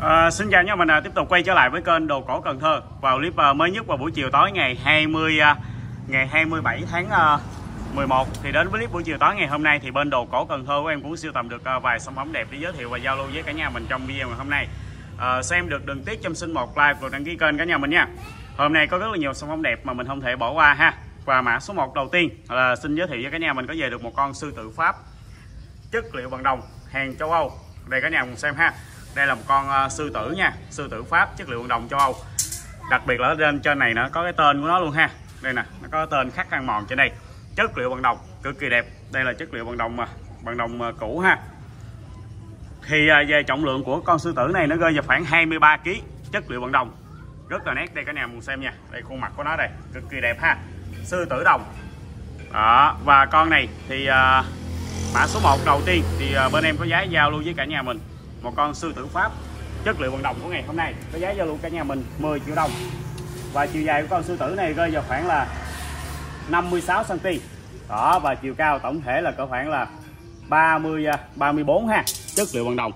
À, xin chào nha mình à, tiếp tục quay trở lại với kênh Đồ Cổ Cần Thơ vào clip à, mới nhất vào buổi chiều tối ngày 20 à, ngày 27 tháng ờ, à, 11 thì đến với clip buổi chiều tối ngày hôm nay thì bên Đồ Cổ Cần Thơ của em cũng siêu tầm được à, vài sản phẩm đẹp để giới thiệu và giao lưu với cả nhà mình trong video ngày hôm nay. À, xem được đừng tiếc trong xin một like và đăng ký kênh cả nhà mình nha. Hôm nay có rất là nhiều sản phẩm đẹp mà mình không thể bỏ qua ha. Và mã số 1 đầu tiên là xin giới thiệu với cả nhà mình có về được một con sư tử Pháp chất liệu bằng đồng hàng châu Âu. Đây cả nhà cùng xem ha đây là một con uh, sư tử nha. Sư tử Pháp chất liệu bằng đồng châu Âu. Đặc biệt là ở trên trên này nó có cái tên của nó luôn ha. Đây nè nó có tên khắc ăn mòn trên đây. Chất liệu bằng đồng cực kỳ đẹp. Đây là chất liệu bằng đồng mà bằng đồng ờ, cũ ha. Thì ờ, về trọng lượng của con sư tử này nó rơi vào khoảng 23 kg chất liệu bằng đồng. Rất là nét. Đây cả nhà cùng xem nha. Đây khuôn mặt của nó đây. Cực kỳ đẹp ha. Sư tử đồng. Đó và con này thì uh, mã số 1 đầu tiên. Thì uh, bên em có giá giao lưu với cả nhà mình một con sư tử Pháp chất liệu bằng đồng của ngày hôm nay. Có giá giao lưu cả nhà mình 10 triệu đồng. Và chiều dài của con sư tử này rơi vào khoảng là 56 cm đó, và chiều cao tổng thể là cỡ khoảng là 30 34 à, ha. Chất liệu bằng đồng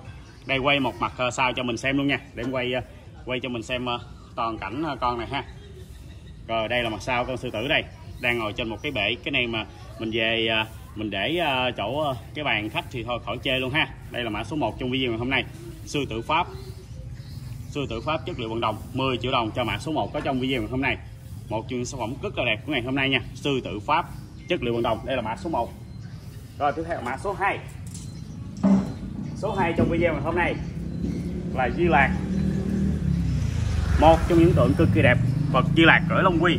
đây, quay một mặt ờ, sau cho mình xem luôn nha. Để em quay ờ, quay cho mình xem ờ, toàn cảnh con này ha. Rồi, đây là mặt sau con sư tử đây. Đang ngồi trên một cái bể. Cái này mà mình về mình để ờ, chỗ ờ, cái bàn khách thì thôi, khỏi chê luôn ha. Đây là mã số 1 trong video ngày hôm nay. Sư tử Pháp. Sư tử Pháp chất liệu bằng đồng 10 triệu đồng cho mã số 1 có trong video ngày hôm nay. Một chương sản phẩm rất là đẹp của ngày hôm nay nha. Sư tử Pháp chất liệu bằng đồng. Đây là mã số 1 rồi, tiếp theo mã số 2 số 2 trong video ngày hôm nay là Di Lạc. Một trong những tượng cực kỳ đẹp vật Di Lạc cỡ Long Quy.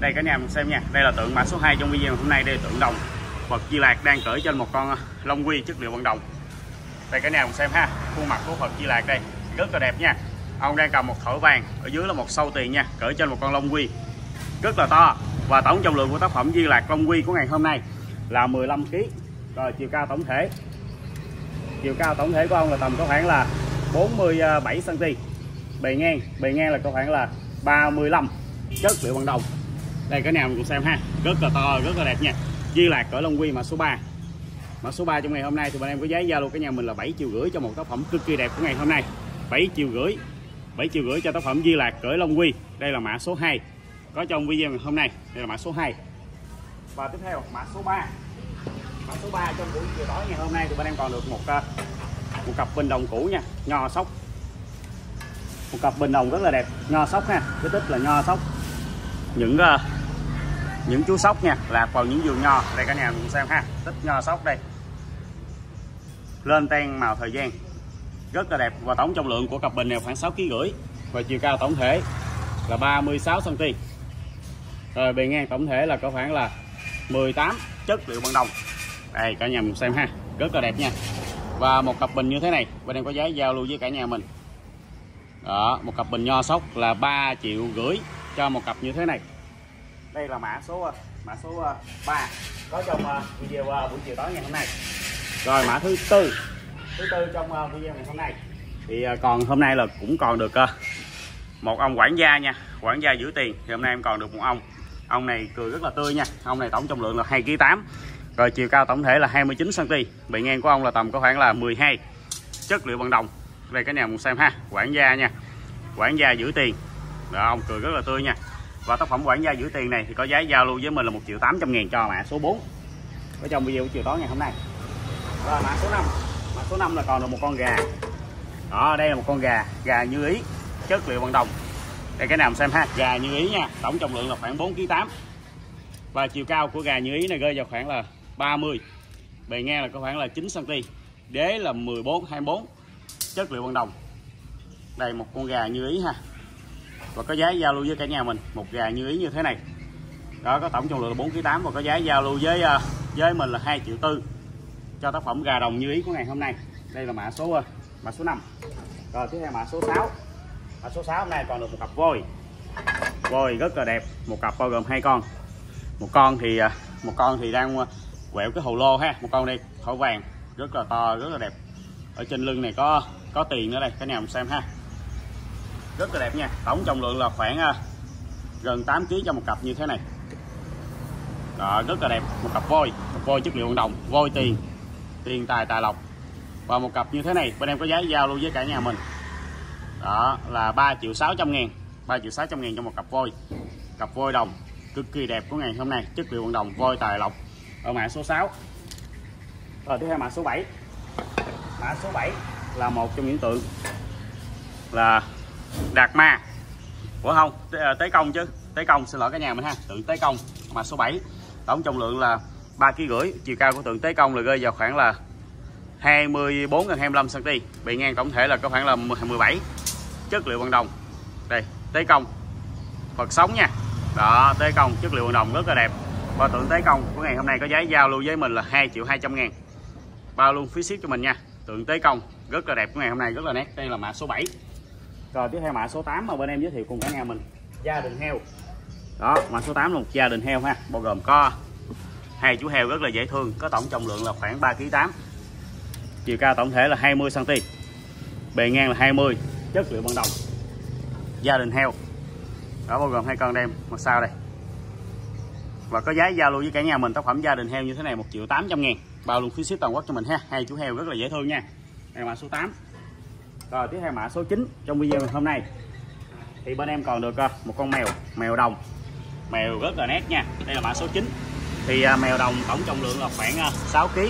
Đây cả nhà mình xem nha. Đây là tượng mã số 2 trong video ngày hôm nay. Đây là tượng đồng. Phật Di Lạc đang cởi trên một con Long Quy chất liệu bằng đồng đây cả nhà cùng xem ha. Khuôn mặt của Phật Di Lạc đây, rất là đẹp nha. Ông đang cầm một thỏi vàng, ở dưới là một sâu tiền nha, cởi trên một con Long Quy rất là to. Và tổng trọng lượng của tác phẩm Di Lạc Long Quy của ngày hôm nay là 15 kg rồi, chiều cao tổng thể. Chiều cao tổng thể của ông là tầm có khoảng là 47 cm bề ngang bề ngang là có khoảng là 35 chất liệu bằng đồng đây cả nhà mình cùng xem ha. Rất là to, rất là đẹp nha. Di Lạc cỡ Long Quy mã số 3 mã số 3 trong ngày hôm nay thì bọn em có giá giao luôn cả nhà mình là 7 triệu rưỡi cho một tác phẩm cực kỳ đẹp của ngày hôm nay. 7 triệu rưỡi 7 triệu rưỡi cho tác phẩm Di Lạc cỡ Long Quy. Đây là mã số 2 có trong video ngày hôm nay đây là mã số 2 và tiếp theo mã số 3 mã số 3 trong buổi chiều tối ngày hôm nay thì bọn em còn được một ờ, một cặp bình đồng cũ nha nho sóc. Một cặp bình đồng rất là đẹp nho sóc ha cái tích là nho sóc. Những uh, những chú sóc nha lạc vào những vườn nho. Đây cả nhà cùng xem ha. Tích nho sóc đây. Lên ten màu thời gian. Rất là đẹp. Và tổng trọng lượng của cặp bình này khoảng 6 kg rưỡi và chiều cao tổng thể là 36 cm rồi, bề ngang tổng thể là có khoảng là 18 chất liệu bằng đồng. Đây, cả nhà mình xem ha. Rất là đẹp nha. Và một cặp bình như thế này, bên em có giá giao lưu với cả nhà mình. Đó, một cặp bình nho sóc là 3 triệu rưỡi cho một cặp như thế này đây là mã số ờ, mã số ờ, 3 có trong ờ, video buổi chiều tối ngày hôm nay. Rồi, mã thứ tư. Thứ tư trong video ngày hôm nay. Thì còn hôm nay là cũng còn được một ông quản gia nha. Quản gia giữ tiền. Thì hôm nay em còn được một ông. Ông này cười rất là tươi nha. Ông này tổng trọng lượng là 2 kg 8 rồi, chiều cao tổng thể là 29 cm bề ngang của ông là tầm có khoảng là 12 chất liệu bằng đồng. Đây, cái nhà một xem ha. Quản gia nha. Quản gia giữ tiền. Đó, ông cười rất là tươi nha và tác phẩm quản gia giữ tiền này thì có giá giao lưu với mình là 1 triệu 800 ngàn cho mã số 4 ở trong video chiều tối ngày hôm nay. Rồi, mã số 5 mã số 5 là còn được một con gà. Đó, đây là một con gà. Gà như ý. Chất liệu bằng đồng. Đây, cái nào xem ha. Gà như ý nha. Tổng trọng lượng là khoảng 4 kg 8 và chiều cao của gà như ý này rơi vào khoảng là 30 bề ngang là có khoảng là 9 cm đế là 14 24 chất liệu bằng đồng. Đây, một con gà như ý ha và có giá giao lưu với cả nhà mình. Một gà như ý như thế này. Đó, có tổng trọng lượng là 4 kg 8 và có giá giao lưu với ờ, với mình là 2 triệu tư cho tác phẩm gà đồng như ý của ngày hôm nay. Đây là mã số ờ, mã số 5 rồi, tiếp theo mã số 6 mã số 6 hôm nay còn được một cặp voi voi rất là đẹp. Một cặp bao gồm hai con. Một con thì ờ, một con thì đang quẹo cái hồ lô ha. Một con đây thỏi vàng. Rất là to, rất là đẹp. Ở trên lưng này có có tiền nữa đây. Cái nào xem ha rất là đẹp nha. Tổng trọng lượng là khoảng à, gần 8 kg cho một cặp như thế này. Đó, rất là đẹp. Một cặp voi một voi chất liệu đồng voi tiền tiền tài tài lộc. Và một cặp như thế này bên em có giá giao luôn với cả nhà mình. Đó là 3 triệu 600 ngàn 3 triệu 600 ngàn cho một cặp voi. Cặp voi đồng cực kỳ đẹp của ngày hôm nay. Chất liệu đồng voi tài lộc. Ở mã số 6 rồi tiếp theo mã số 7 mã số 7 là một trong những tượng là đạt ma. Của không à, tế công chứ. Tế công xin lỗi cả nhà mình ha. Tượng tế công mà số 7 tổng trọng lượng là ba kg rưỡi chiều cao của tượng tế công là rơi vào khoảng là 24 gần 25 cm bề ngang tổng thể là có khoảng là 17 chất liệu bằng đồng. Đây, tế công. Phật sống nha. Đó, tế công, chất liệu bằng đồng rất là đẹp. Và tượng tế công của ngày hôm nay có giá giao lưu với mình là 2 triệu 200 ngàn. Bao luôn phí ship cho mình nha. Tượng tế công rất là đẹp của ngày hôm nay, rất là nét. Đây là mã số 7 rồi tiếp theo mã số 8 mà bên em giới thiệu cùng cả nhà mình. Gia đình heo. Đó mã số 8 là một gia đình heo ha bao gồm có hai chú heo rất là dễ thương có tổng trọng lượng là khoảng 3 kg 8 chiều cao tổng thể là 20 cm bề ngang là 20 chất liệu bằng đồng. Gia đình heo. Đó bao gồm hai con đem. Mặt sau đây. Và có giá giao lưu với cả nhà mình tác phẩm gia đình heo như thế này 1 triệu 800 ngàn. Bao luôn phí ship toàn quốc cho mình ha. Hai chú heo rất là dễ thương nha. Đây mã số 8 rồi, tiếp theo mã số 9 trong video hôm nay. Thì bên em còn được à, một con mèo mèo đồng. Mèo rất là nét nha. Đây là mã số 9 thì à, mèo đồng tổng trọng lượng là khoảng à, 6kg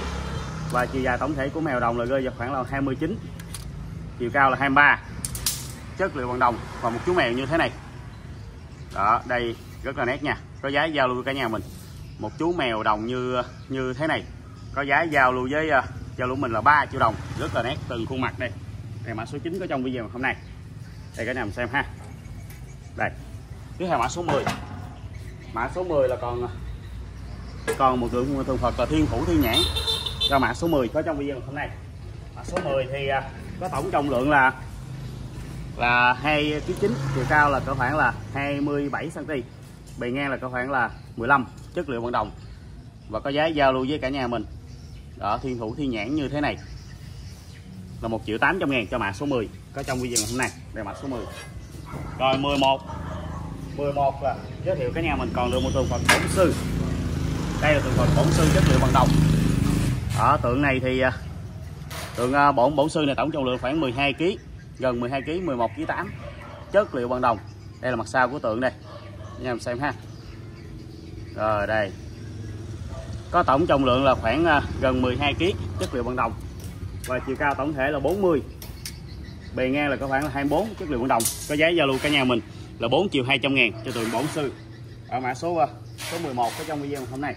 và chiều dài tổng thể của mèo đồng là rơi vào khoảng là 29 chiều cao là 23 chất liệu bằng đồng và một chú mèo như thế này. Đó, đây rất là nét nha. Có giá giao lưu với cả nhà mình. Một chú mèo đồng như như thế này. Có giá giao lưu với giao lưu mình là 3 triệu đồng. Rất là nét từng khuôn mặt đây đây mã số 9 có trong video hôm nay. Đây cả nhà mình xem ha. Đây tiếp theo mã số 10 mã số 10 là còn còn một tượng thường Phật là Thiên Phủ, Thiên Nhãn. Cho mã số 10 có trong video hôm nay. Mã số 10 thì à, có tổng trọng lượng là là 2 kg 9 chiều cao là có khoảng là 27 cm bề ngang là có khoảng là 15 chất liệu bằng đồng và có giá giao lưu với cả nhà mình. Đó, thiên thủ thiên nhãn như thế này là 1 triệu 800 ngàn cho mã số 10 có trong video ngày hôm nay đây mã số 10 rồi 11 11 là giới thiệu cái nhà mình còn được một tượng Phật bổn sư. Đây là tượng Phật bổn sư chất liệu bằng đồng. Ở tượng này thì à, tượng à, bổn bổn sư này tổng trọng lượng khoảng 12 kg gần 12 kg 11 kg 8 chất liệu bằng đồng. Đây là mặt sau của tượng đây. Anh em xem ha. Rồi, đây. Có tổng trọng lượng là khoảng à, gần 12 kg chất liệu bằng đồng và chiều cao tổng thể là 40 bề ngang là có khoảng là 24 chất liệu bằng đồng. Có giá giao lưu cả nhà mình là 4 triệu 200 ngàn cho tụi bổn sư ở mã số ờ, số 11 có trong video hôm nay.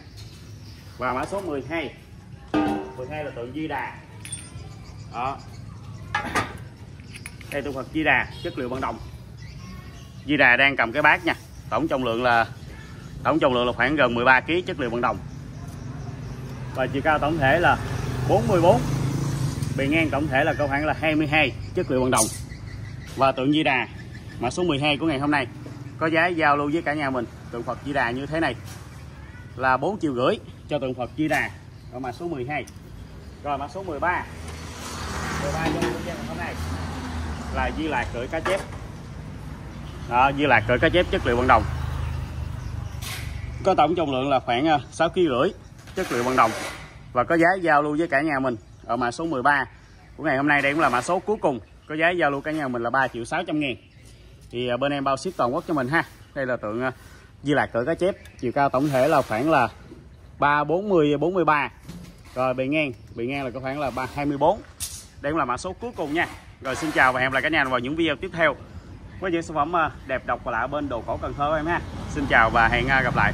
Và mã số 12 12 là tượng Di Đà. Đó. Đây tượng Phật Di Đà, chất liệu bằng đồng. Di Đà đang cầm cái bát nha. Tổng trọng lượng là, tổng trọng lượng là khoảng gần 13 kg chất liệu bằng đồng. Và chiều cao tổng thể là 44 bề ngang tổng thể là có khoảng là 22 chất liệu bằng đồng. Và tượng Di Đà mã số 12 của ngày hôm nay có giá giao lưu với cả nhà mình. Tượng Phật Di Đà như thế này là 4 triệu rưỡi cho tượng Phật Di Đà ở mã số 12 rồi mã số 13 13 cho hôm nay là Di Lạc cưỡi cá chép. Đó, Di Lạc cưỡi cá chép chất liệu bằng đồng. Có tổng trọng lượng là khoảng à, 6 kg rưỡi chất liệu bằng đồng. Và có giá giao lưu với cả nhà mình ở mã số 13 của ngày hôm nay đây cũng là mã số cuối cùng. Có giá giao lưu cả nhà mình là 3 triệu 600 ngàn. Thì à, bên em bao ship toàn quốc cho mình ha. Đây là tượng à, Di Lạc cỡ cá chép. Chiều cao tổng thể là khoảng là 3 40 43 rồi, bề ngang bề ngang là có khoảng là 3 24 đây cũng là mã số cuối cùng nha. Rồi, xin chào và hẹn gặp lại cả nhà vào những video tiếp theo. Với những sản phẩm à, đẹp độc và lạ bên đồ cổ Cần Thơ em ha. Xin chào và hẹn gặp lại.